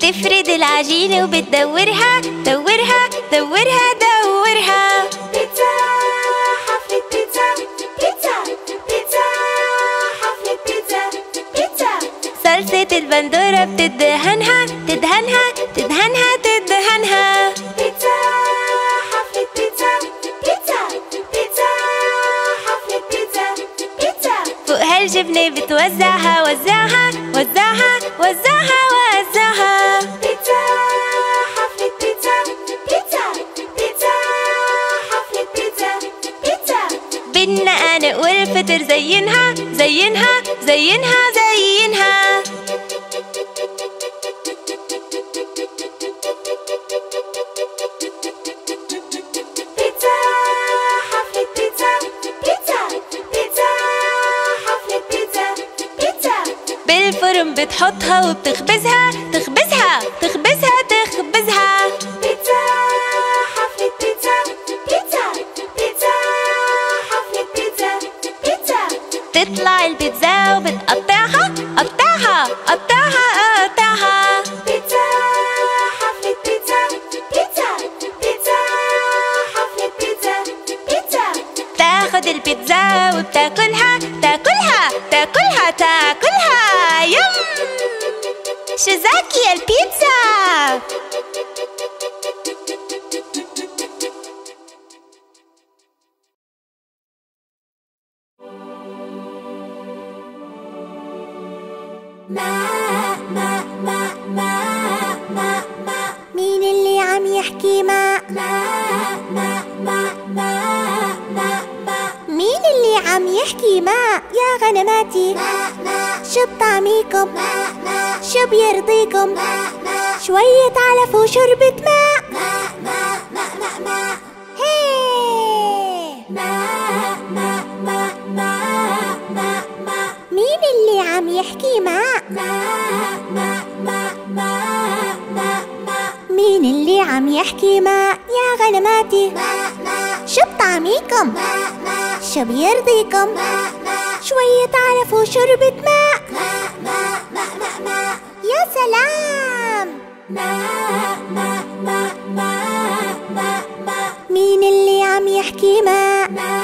تفرد العجينة وبتدورها دورها دورها. البندورة بتدهنها تدهنها تدهنها تدهنها. بيتزا حفلة بيتزا بيتزا بيتزا حفلة بيتزا بيتزا. فوق هالجبنة بتوزعها وزعها وزعها وزعها وزعها. بيتزا حفلة بيتزا بيتزا بيتزا حفلة بيتزا بيتزا. بالنقانق والفطر زينها زينها زينها زينها بالفرن بتحطها وبتخبزها تخبزها تخبزها تخبزها. بيتزا حفلة بيتزا بيتزا بيتزا حفلة بيتزا بيتزا. تطلع البيتزا وبتقطعها قطعها قطعها قطعها. بيتزا حفلة بيتزا بيتزا بيتزا حفلة بيتزا بيتزا. تاخد البيتزا وبتاكلها تاكلها تاكلها تاكلها. يم. شو زاكية البيتزا. ما ما ما ما ما ما. مين اللي عم يحكي مع ما ما ما ما ما ما. مين اللي عم يحكي مع يا غنماتي ما ما شو بطعميكم ما ما شو بيرضيكم ما ما شوية علف وشربة ماء ما ما ما ما ما هي ما ما ما ما ما ما مين اللي عم يحكي مع ما ما ما ما ما ما مين اللي عم يحكي مع يا غنماتي ما ما شو بطعميكم ما ما شو بيرضيكم ما شوية علف وشربة ماء ما ما ما ما ما يا سلام ما ما ما ما ما ما مين اللي عم يحكي مع ما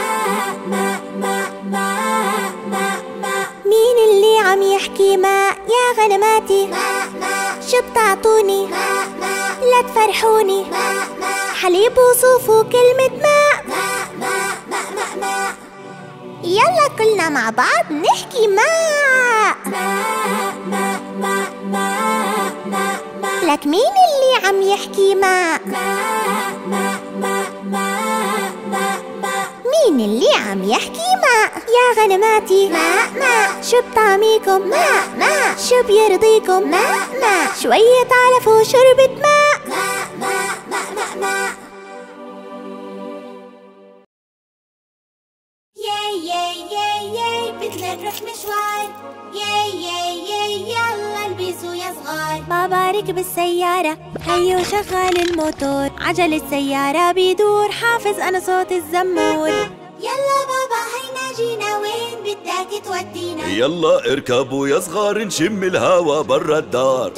ما ما ما ما ما مين اللي عم يحكي مع يا غنماتي ما ما شو بتعطوني ما ما لا تفرحوني ما ما حليب وصوف وكلمة ماء ما ما ما ما ما يلا كلنا مع بعض نحكي ماء ما. ما ما ما ما ما لك مين اللي عم يحكي ماء ما؟ ما ما ما ما ما مين اللي عم يحكي ماء يا غنماتي ماء ماء شو بطعميكم؟ ماء ماء شو بيرضيكم؟ ماء ماء شوية علف وشربة ماء ياي ياي ياي ياي بدنا نروح مشوار ياي ياي ياي يلا البسوا يا صغار. بابا ركب السيارة هيو شغل الموتور. عجل السيارة بيدور حافظ أنا صوت الزمور. يلا بابا هينا جينا وين بدك تودينا؟ يلا اركبوا يا صغار نشم الهوا برا الدار.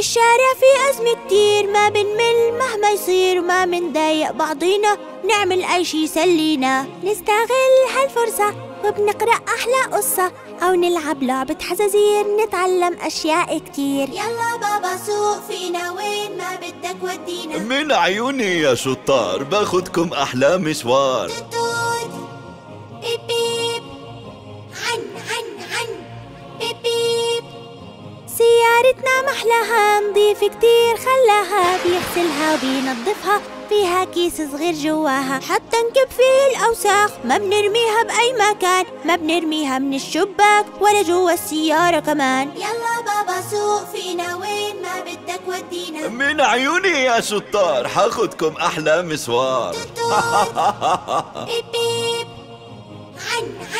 في الشارع في أزمة كتير ما بنمل مهما يصير ما منضايق بعضينا. نعمل أي شي يسلينا. نستغل هالفرصة وبنقرأ أحلى قصة أو نلعب لعبة حزازير. نتعلم أشياء كتير. يلا بابا سوق فينا. وين ما بدك ودينا. من عيوني يا شطار باخدكم أحلى مشوار توت بيب بيب. عن عن عن بيب بيب. سيارتنا محلاها. نضيف كتير خلاها بيغسلها وبينظفها فيها كيس صغير جواها. حتى نكب فيه الأوساخ ما بنرميها بأي مكان ما بنرميها من الشباك ولا جوا السيارة كمان. يلا بابا سوق فينا وين ما بدك ودينا. من عيوني يا شطار حاخدكم أحلى مسوار. بيب بيب. عن عن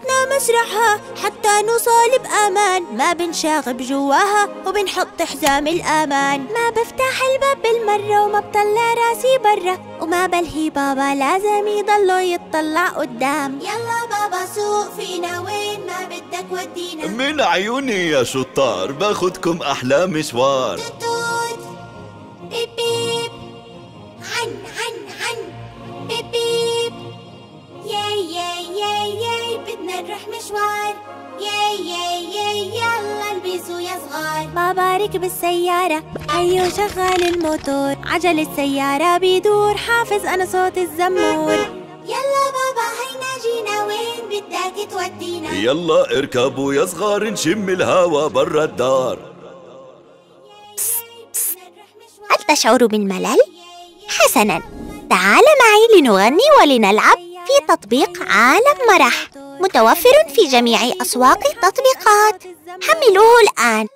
سيارتنا مسرحها حتى نوصل بأمان ما بنشاغب جواها وبنحط حزام الأمان. ما بفتح الباب بالمرة وما بطلع راسي برا. وما بلهي بابا لازم يضلوا يطلع قدام. يلا بابا سوق فينا وين ما بدك ودينا. من عيوني يا شطار باخدكم أحلى مشوار توت بيب نروح مشوار. ياي ياي ياي يلا البسوا يا صغار. بابا ركب السيارة هيو شغل الموتور؟ عجل السيارة بيدور. حافظ أنا صوت الزمور. يلا بابا هينا جينا. وين بدك تودينا؟ يلا اركبوا يا صغار نشم الهوا برا الدار. هل تشعر بالملل؟ حسنا. تعال معي لنغني ولنلعب في تطبيق عالم مرح. متوفر في جميع أسواق التطبيقات. حملوه الآن.